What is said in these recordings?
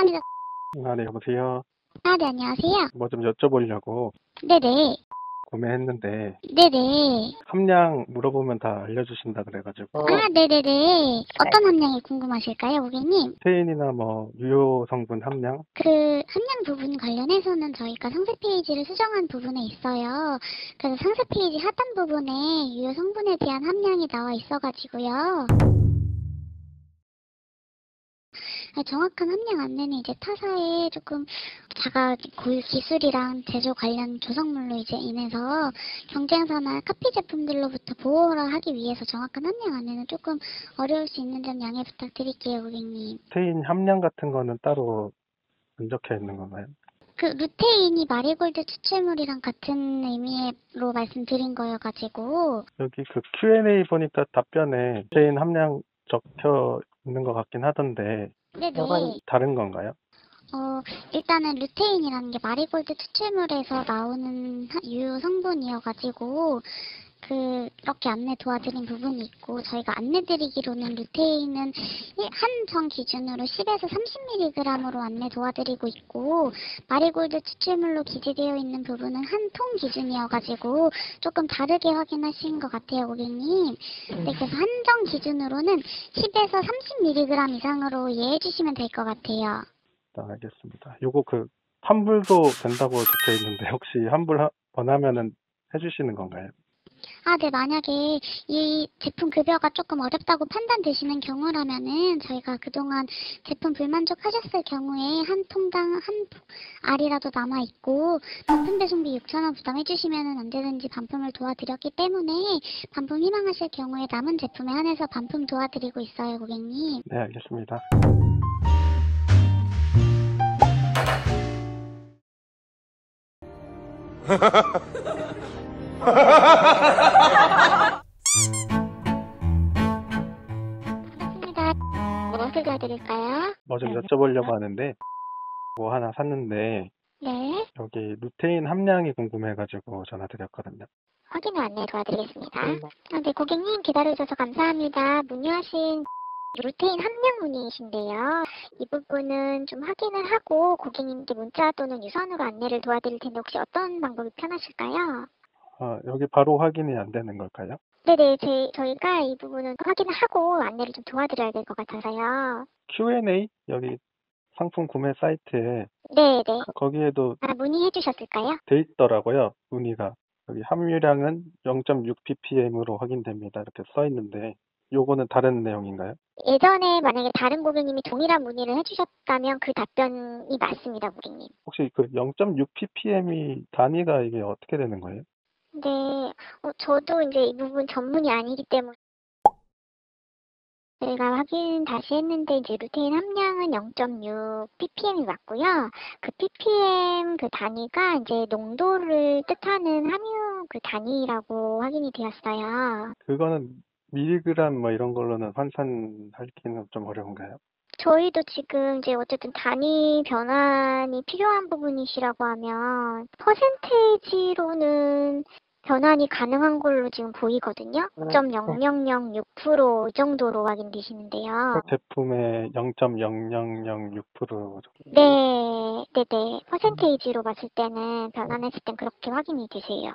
감사합니다. 아, 네, 여보세요. 아, 네, 안녕하세요. 뭐 좀 여쭤보려고 네네. 구매했는데 네네. 함량 물어보면 다 알려주신다 그래가지고 아, 네네네. 어떤 함량이 궁금하실까요, 고객님? 테인이나 뭐 유효 성분 함량 그 함량 부분 관련해서는 저희가 상세 페이지를 수정한 부분에 있어요. 그래서 상세 페이지 하단 부분에 유효 성분에 대한 함량이 나와 있어가지고요. 아, 정확한 함량 안내는 이제 타사의 조금 자가 고유 기술이랑 제조 관련 조성물로 이제 인해서 경쟁사나 카피 제품들로부터 보호를 하기 위해서 정확한 함량 안내는 조금 어려울 수 있는 점 양해 부탁드릴게요, 고객님. 테인 함량 같은 거는 따로 안 적혀 있는 건가요? 그 루테인이 마리골드 추출물이랑 같은 의미로 말씀드린 거여가지고 여기 그 Q&A 보니까 답변에 테인 함량 적혀 있는 것 같긴 하던데 네네 다른 건가요? 어 일단은 루테인이라는 게 마리골드 추출물에서 나오는 하- 유효 성분이어가지고 그 이렇게 안내 도와드린 부분이 있고 저희가 안내드리기로는 루테인은 한정 기준으로 10에서 30mg으로 안내 도와드리고 있고 마리골드 추출물로 기재되어 있는 부분은 한 통 기준이어가지고 조금 다르게 확인하신 것 같아요 고객님. 네, 그래서 한정 기준으로는 10에서 30mg 이상으로 이해해 주시면 될 것 같아요. 아, 알겠습니다. 요거 그 환불도 된다고 적혀 있는데 혹시 환불 하- 원하면은 해주시는 건가요? 아, 네, 만약에 이 제품 급여가 조금 어렵다고 판단되시는 경우라면은 저희가 그동안 제품 불만족하셨을 경우에 한 통당 한 알이라도 남아있고 반품 배송비 6,000원 부담해주시면은 언제든지 반품을 도와드렸기 때문에 반품 희망하실 경우에 남은 제품에 한해서 반품 도와드리고 있어요, 고객님. 네, 알겠습니다. 반갑습니다. 무엇을 도와드릴까요? 뭐좀 여쭤보려고 하는데 뭐 하나 샀는데 네, 여기 루테인 함량이 궁금해가지고 전화드렸거든요. 확인 후 안내 도와드리겠습니다. 아, 네, 고객님 기다려주셔서 감사합니다. 문의하신 루테인 함량 문의이신데요. 이 부분은 좀 확인을 하고 고객님께 문자 또는 유선으로 안내를 도와드릴 텐데 혹시 어떤 방법이 편하실까요? 아, 여기 바로 확인이 안 되는 걸까요? 네네, 저희, 저희가 이 부분은 확인을 하고 안내를 좀 도와드려야 될 것 같아서요. Q&A 여기 상품 구매 사이트에 네네. 거기에도 아, 문의해 주셨을까요? 돼 있더라고요. 문의가 여기 함유량은 0.6 ppm으로 확인됩니다. 이렇게 써 있는데 요거는 다른 내용인가요? 예전에 만약에 다른 고객님이 동일한 문의를 해주셨다면 그 답변이 맞습니다, 고객님. 혹시 그 0.6 ppm이 단위가 이게 어떻게 되는 거예요? 네, 어, 저도 이제 이 부분 전문이 아니기 때문에 제가 확인 다시 했는데 이제 루테인 함량은 0.6 ppm이 맞고요. 그 ppm 그 단위가 이제 농도를 뜻하는 함유 그 단위라고 확인이 되었어요. 그거는 밀리그램 뭐 이런 걸로는 환산하기는 좀 어려운가요? 저희도 지금 이제 어쨌든 단위 변환이 필요한 부분이시라고 하면 퍼센테이지로는 변환이 가능한 걸로 지금 보이거든요. 0.0006%이 정도로 확인되시는데요. 그 제품의 0.0006% 네, 네네. 퍼센테이지로 봤을 때는 변환했을 땐 그렇게 확인이 되세요.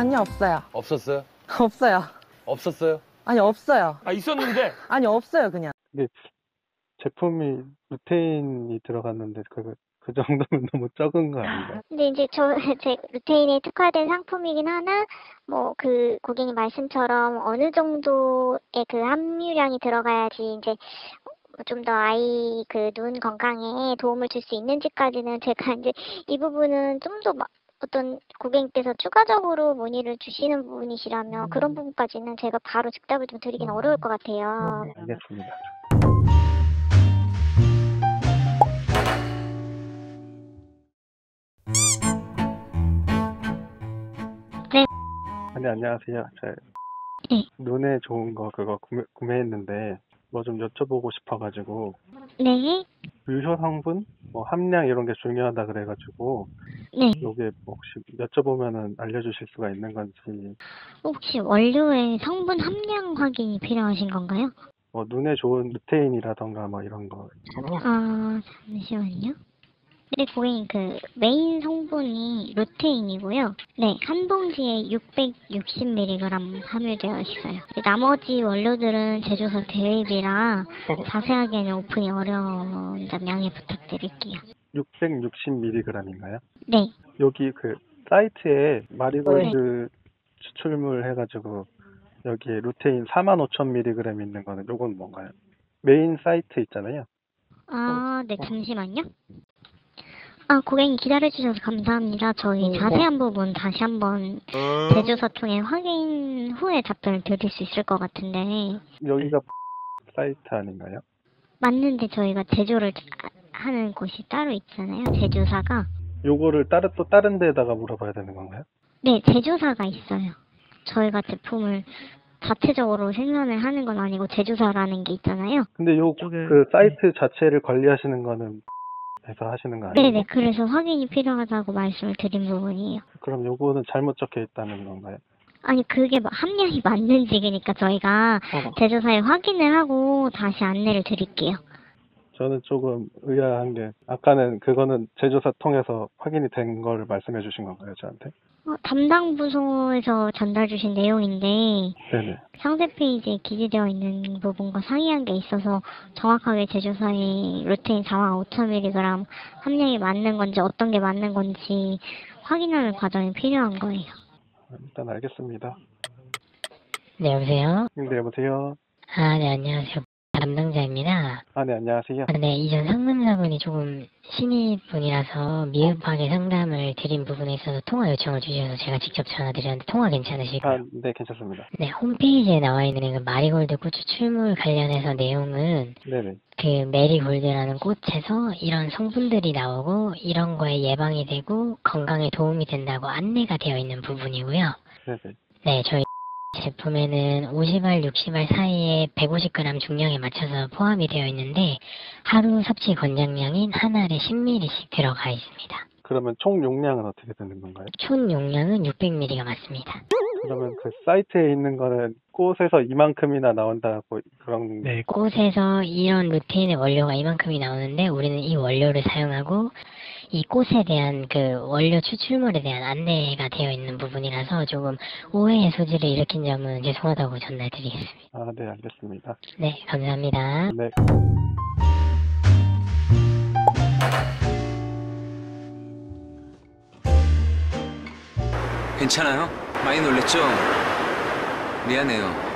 아니요, 없어요. 없었어요? 없어요. 없었어요? 아니, 없어요. 아 있었는데 아니, 없어요, 그냥. 제품이 루테인이 들어갔는데 그, 그 정도면 너무 적은 거 아닌가요? 근데 이제 저, 제 루테인에 특화된 상품이긴 하나, 뭐, 그, 고객님 말씀처럼 어느 정도의 그 함유량이 들어가야지 이제 좀 더 아이 그 눈 건강에 도움을 줄 수 있는지까지는 제가 이제 이 부분은 좀 더 어떤 고객님께서 추가적으로 문의를 주시는 부분이시라면 그런 부분까지는 제가 바로 즉답을 좀 드리긴 어려울 것 같아요. 네, 알겠습니다. 네. 아니, 안녕하세요. 저 네. 눈에 좋은 거 그거 구매, 구매했는데 뭐 좀 여쭤보고 싶어가지고 네. 유효 성분 뭐 함량 이런 게 중요하다 그래가지고 네. 요게 뭐 혹시 여쭤보면은 알려주실 수가 있는 건지 혹시 원료의 성분 함량 확인이 필요하신 건가요? 뭐 눈에 좋은 루테인이라던가 뭐 이런 거. 아, 잠시만요. 네, 고객님, 그, 메인 성분이 루테인이고요. 네, 한 봉지에 660mg 함유되어 있어요. 나머지 원료들은 제조사 대입이라 자세하게는 오픈이 어려운 점 양해 부탁드릴게요. 660mg인가요? 네, 여기 그 사이트에 마리골드 추출물 해가지고 여기에 루테인 45,000mg 있는 거는 요건 뭔가요? 메인 사이트 있잖아요. 아, 네, 잠시만요. 아, 고객님 기다려주셔서 감사합니다. 저희 자세한 부분 다시 한번 제조사 통해 확인 후에 답변을 드릴 수 있을 것 같은데, 여기가 사이트 아닌가요? 맞는데 저희가 제조를 하는 곳이 따로 있잖아요. 제조사가. 요거를 다른 또 다른 데다가 물어봐야 되는 건가요? 네, 제조사가 있어요. 저희가 제품을 자체적으로 생산을 하는 건 아니고 제조사라는 게 있잖아요. 근데 요그 사이트 자체를 관리하시는 거는 해서 하시는 거 아니에요? 네네, 그래서 확인이 필요하다고 말씀을 드린 부분이에요. 그럼 요거는 잘못 적혀 있다는 건가요? 아니, 그게 뭐 함량이 맞는지, 그러니까 저희가 제조사에 확인을 하고 다시 안내를 드릴게요. 저는 조금 의아한 게 아까는 그거는 제조사 통해서 확인이 된 걸 말씀해 주신 건가요, 저한테? 어, 담당 부서에서 전달 주신 내용인데, 네네. 상세 페이지에 기재되어 있는 부분과 상이한 게 있어서 정확하게 제조사의 루테인 45,000mg 함량이 맞는 건지 어떤 게 맞는 건지 확인하는 과정이 필요한 거예요. 일단 알겠습니다. 네, 여보세요? 네, 여보세요? 아, 네, 안녕하세요. 담당자입니다. 아, 네, 안녕하세요. 아, 네, 이전 상담자분이 조금 신입분이라서 미흡하게 상담을 드린 부분에 있어서 통화 요청을 주셔서 제가 직접 전화드렸는데 통화 괜찮으실까요? 아, 네, 괜찮습니다. 네, 홈페이지에 나와 있는 그 마리골드 꽃 추출물 관련해서 내용은 네네. 그 메리골드라는 꽃에서 이런 성분들이 나오고 이런 거에 예방이 되고 건강에 도움이 된다고 안내가 되어 있는 부분이고요. 네네. 네, 저희 제품에는 50알, 60알 사이에 150g 중량에 맞춰서 포함이 되어 있는데 하루 섭취 권장량인 한 알에 10ml씩 들어가 있습니다. 그러면 총 용량은 어떻게 되는 건가요? 총 용량은 600ml가 맞습니다. 그러면 그 사이트에 있는 거는 꽃에서 이만큼이나 나온다고 그런 네, 꽃에서 이런 루테인의 원료가 이만큼이 나오는데 우리는 이 원료를 사용하고 이 꽃에 대한 그 원료 추출물에 대한 안내가 되어 있는 부분이라서 조금 오해의 소지를 일으킨 점은 죄송하다고 전달드리겠습니다. 아, 네, 알겠습니다. 네, 감사합니다. 네. 괜찮아요? 많이 놀랬죠? 미안해요.